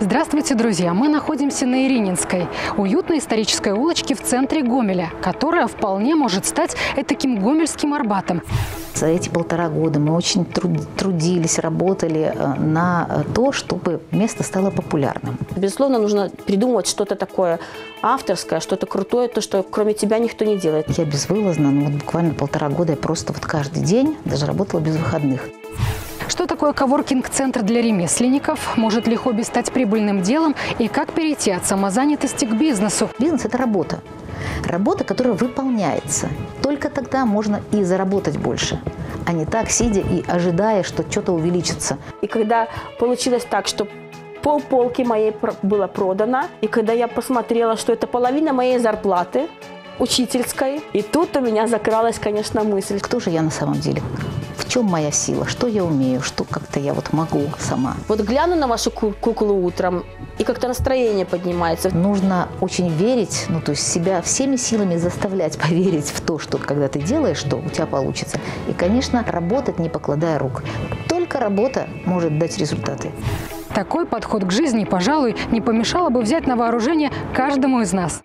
Здравствуйте, друзья! Мы находимся на Ирининской, уютной исторической улочке в центре Гомеля, которая вполне может стать таким гомельским Арбатом. За эти полтора года мы очень труд- трудились, работали э, на то, чтобы место стало популярным. Безусловно, нужно придумывать что-то такое авторское, что-то крутое, то, что кроме тебя никто не делает. Я безвылазно, ну вот буквально полтора года я просто вот каждый день даже работала без выходных. Что такое коворкинг-центр для ремесленников? Может ли хобби стать прибыльным делом? И как перейти от самозанятости к бизнесу? Бизнес – это работа. Работа, которая выполняется. Только тогда можно и заработать больше, а не так, сидя и ожидая, что что-то увеличится. И когда получилось так, что пол полки моей было продано, и когда я посмотрела, что это половина моей зарплаты учительской, и тут у меня закралась, конечно, мысль, Кто же я на самом деле? В чем моя сила? Что я умею? Что как-то я вот могу сама? вот гляну на вашу ку- куклу утром, и как-то настроение поднимается. Нужно очень верить, ну то есть себя всеми силами заставлять поверить в то, что когда ты делаешь, что у тебя получится. И, конечно, работать не покладая рук. Только работа может дать результаты. Такой подход к жизни, пожалуй, не помешало бы взять на вооружение каждому из нас.